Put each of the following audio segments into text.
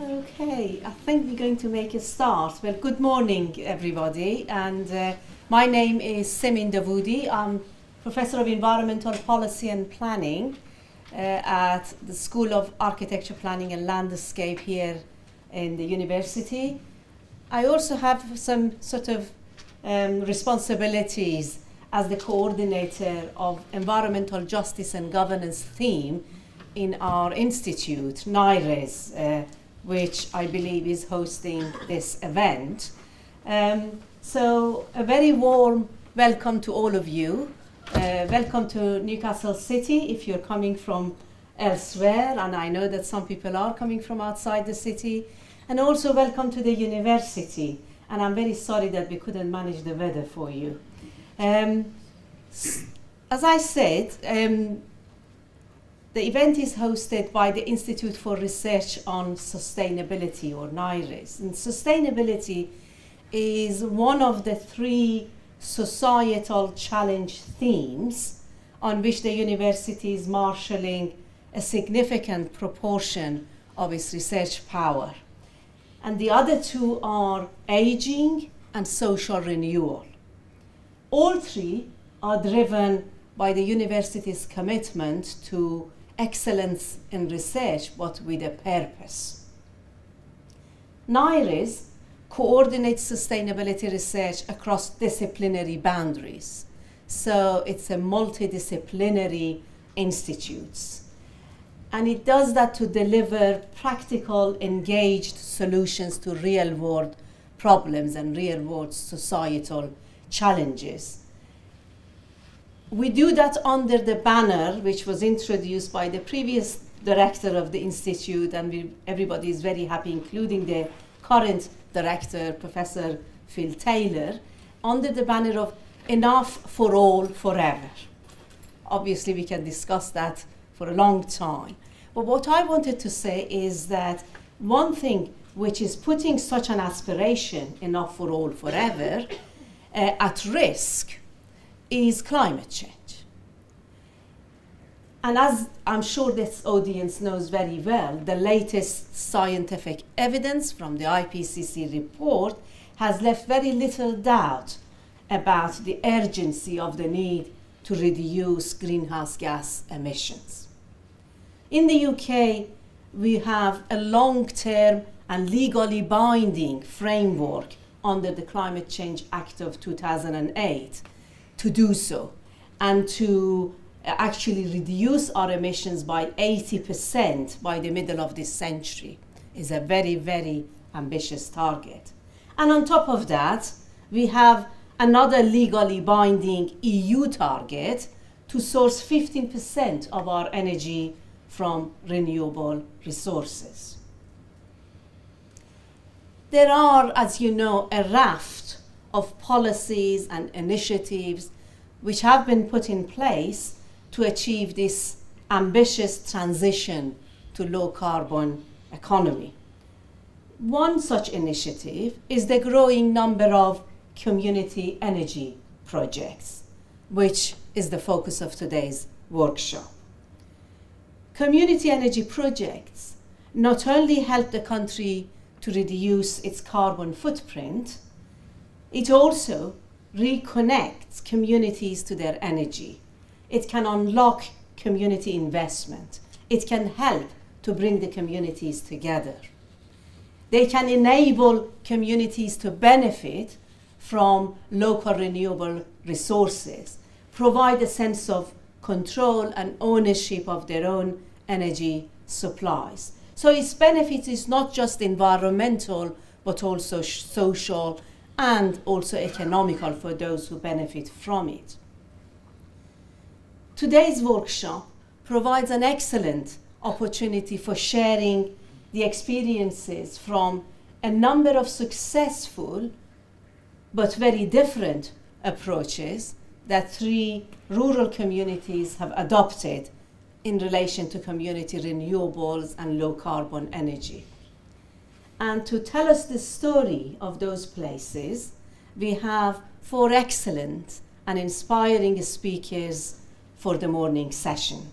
Okay, I think we're going to make a start. Well, good morning, everybody. And uh, my name is Simin Davoudi. I'm Professor of Environmental Policy and Planning uh, at the School of Architecture, Planning and Landscape here in the university. I also have some sort of um, responsibilities as the coordinator of environmental justice and governance theme in our institute, NIRES. Uh, which I believe is hosting this event. Um, so, a very warm welcome to all of you. Uh, welcome to Newcastle City if you're coming from elsewhere, and I know that some people are coming from outside the city. And also, welcome to the university. And I'm very sorry that we couldn't manage the weather for you. Um, as I said, um, the event is hosted by the Institute for Research on Sustainability, or NIRES. And sustainability is one of the three societal challenge themes on which the university is marshalling a significant proportion of its research power. And the other two are aging and social renewal. All three are driven by the university's commitment to excellence in research, but with a purpose. NIRES coordinates sustainability research across disciplinary boundaries. So it's a multidisciplinary institute. And it does that to deliver practical, engaged solutions to real world problems and real world societal challenges we do that under the banner which was introduced by the previous director of the institute and we, everybody is very happy including the current director professor phil taylor under the banner of enough for all forever. Obviously we can discuss that for a long time. But what i wanted to say is that one thing which is putting such an aspiration enough for all forever uh, at risk is climate change. And as I'm sure this audience knows very well, the latest scientific evidence from the IPCC report has left very little doubt about the urgency of the need to reduce greenhouse gas emissions. In the UK, we have a long term and legally binding framework under the Climate Change Act of 2008 to do so and to uh, actually reduce our emissions by 80% by the middle of this century is a very, very ambitious target. And on top of that, we have another legally binding EU target to source 15% of our energy from renewable resources. There are, as you know, a raft of policies and initiatives which have been put in place to achieve this ambitious transition to low carbon economy. One such initiative is the growing number of community energy projects, which is the focus of today's workshop. Community energy projects not only help the country to reduce its carbon footprint, it also reconnects communities to their energy. It can unlock community investment. It can help to bring the communities together. They can enable communities to benefit from local renewable resources, provide a sense of control and ownership of their own energy supplies. So its benefit is not just environmental, but also social and also economical for those who benefit from it. Today's workshop provides an excellent opportunity for sharing the experiences from a number of successful but very different approaches that three rural communities have adopted in relation to community renewables and low carbon energy. And to tell us the story of those places, we have four excellent and inspiring speakers for the morning session.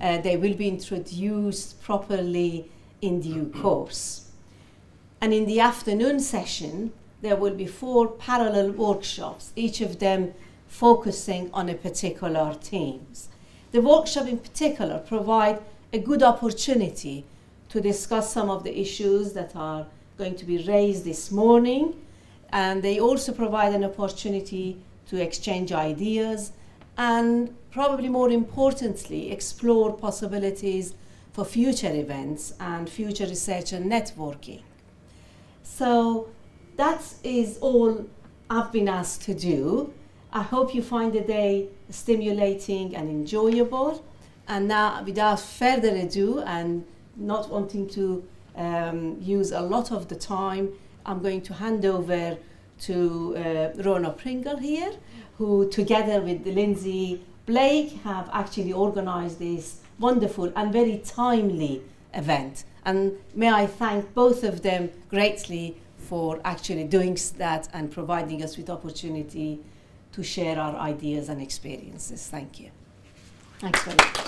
Uh, they will be introduced properly in due course. And in the afternoon session, there will be four parallel workshops, each of them focusing on a particular themes. The workshop in particular provide a good opportunity to discuss some of the issues that are going to be raised this morning and they also provide an opportunity to exchange ideas and probably more importantly explore possibilities for future events and future research and networking. So that is all I've been asked to do. I hope you find the day stimulating and enjoyable. And now, without further ado, and not wanting to um, use a lot of the time, I'm going to hand over to uh, Rona Pringle here, who together with Lindsay Blake have actually organized this wonderful and very timely event. And may I thank both of them greatly for actually doing that and providing us with opportunity to share our ideas and experiences. Thank you. Thanks very much.